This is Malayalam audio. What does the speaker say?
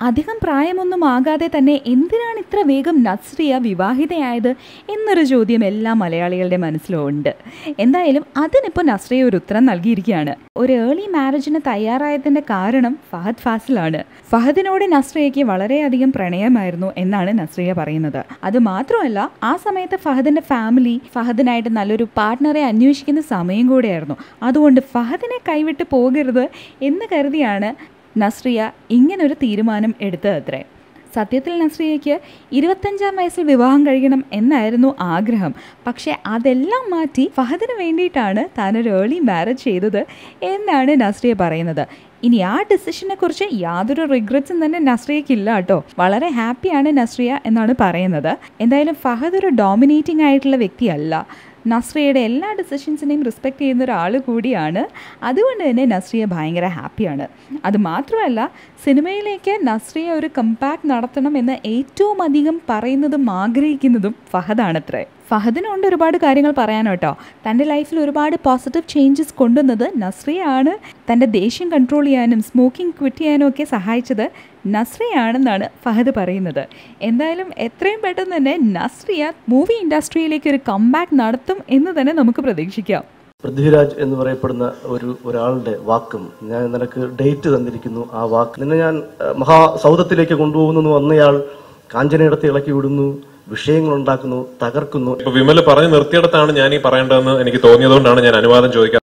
അധികം പ്രായമൊന്നും ആകാതെ തന്നെ എന്തിനാണ് ഇത്ര വേഗം നസ്രിയ വിവാഹിതയായത് എന്നൊരു ചോദ്യം എല്ലാ മലയാളികളുടെ മനസ്സിലും ഉണ്ട് എന്തായാലും അതിനിപ്പോൾ നസ്രിയ ഒരു ഉത്തരം നൽകിയിരിക്കുകയാണ്. ഒരു ഏർലി മാരേജിന് തയ്യാറായതിന്റെ കാരണം ഫഹദ് ഫാസിലാണ്. ഫഹദിനോട് നസ്രിയയ്ക്ക് വളരെയധികം പ്രണയമായിരുന്നു എന്നാണ് നസ്രിയ പറയുന്നത്. അത് മാത്രമല്ല ആ സമയത്ത് ഫഹദിന്റെ ഫാമിലി ഫഹദിനായിട്ട് നല്ലൊരു പാർട്ട്ണറെ അന്വേഷിക്കുന്ന സമയം കൂടെയായിരുന്നു. അതുകൊണ്ട് ഫഹദിനെ കൈവിട്ട് പോകരുത് എന്ന് കരുതിയാണ് നസ്രിയ ഇങ്ങനൊരു തീരുമാനം എടുത്തത് അത്രേ സത്യത്തിൽ നസ്രിയയ്ക്ക് ഇരുപത്തഞ്ചാം വയസ്സിൽ വിവാഹം കഴിക്കണം എന്നായിരുന്നു ആഗ്രഹം. പക്ഷേ അതെല്ലാം മാറ്റി ഫഹദിന് വേണ്ടിയിട്ടാണ് താനൊരു ഏർലി മാരേജ് ചെയ്തത് എന്നാണ് നസ്രിയ പറയുന്നത്. ഇനി ആ ഡിസിഷനെ കുറിച്ച് യാതൊരു റിഗ്രറ്റ്സും തന്നെ നസ്രിയക്കില്ല കേട്ടോ. വളരെ ഹാപ്പിയാണ് നസ്രിയ എന്നാണ് പറയുന്നത്. എന്തായാലും ഫഹദ് ഒരു ഡോമിനേറ്റിംഗ് ആയിട്ടുള്ള വ്യക്തിയല്ല. നസ്രിയയുടെ എല്ലാ ഡിസിഷൻസിനെയും റെസ്പെക്റ്റ് ചെയ്യുന്ന ഒരാൾ കൂടിയാണ്. അതുകൊണ്ട് തന്നെ നസ്രിയ ഭയങ്കര ഹാപ്പിയാണ് അത് മാത്രമല്ല സിനിമയിലേക്ക് നസ്രിയ ഒരു കമ്പാക്ട് നടത്തണം എന്ന് ഏറ്റവും അധികം പറയുന്നതും ആഗ്രഹിക്കുന്നതും ഫഹദാണത്രേ. ഫഹദിനുണ്ട് ഒരുപാട് കാര്യങ്ങൾ പറയാൻ കേട്ടോ തന്റെ ലൈഫിൽ ഒരുപാട് പോസിറ്റീവ് ചേഞ്ചസ് കൊണ്ടുവന്നത് നസ്രിയാണ്. തന്റെ ദേഷ്യം കൺട്രോൾ ചെയ്യാനും സ്മോക്കിംഗ് ക്വിറ്റ് ചെയ്യാനും ഒക്കെ സഹായിച്ചത് നസ്രിയാണെന്നാണ് ഫഹദ് പറയുന്നത്. എന്തായാലും എത്രയും പെട്ടെന്ന് തന്നെ നസ്രിയ മൂവി ഇൻഡസ്ട്രിയിലേക്ക് ഒരു കംബാക്ക് നടത്തും എന്ന് തന്നെ നമുക്ക് പ്രതീക്ഷിക്കാം. പൃഥ്വിരാജ് എന്ന് പറയപ്പെടുന്ന ഒരു ഒരാളുടെ വാക്കും ഞാൻ നിനക്ക് ഡേറ്റ് തന്നിരിക്കുന്നു ആ വാക്ക് നിന്നെ ഞാൻ മഹാസൗദത്തിലേക്ക് കൊണ്ടുപോകുന്നു വന്നയാൾ കാഞ്ചനയിടത്ത് ഇളക്കി വിടുന്നു വിഷയങ്ങൾ ഉണ്ടാക്കുന്നു തകർക്കുന്നു. വിമൽ പറഞ്ഞു നിർത്തിയിടത്താണ് ഞാൻ ഈ പറയേണ്ടതെന്ന് എനിക്ക് തോന്നിയതുകൊണ്ടാണ് ഞാൻ അനുവാദം ചോദിക്കാൻ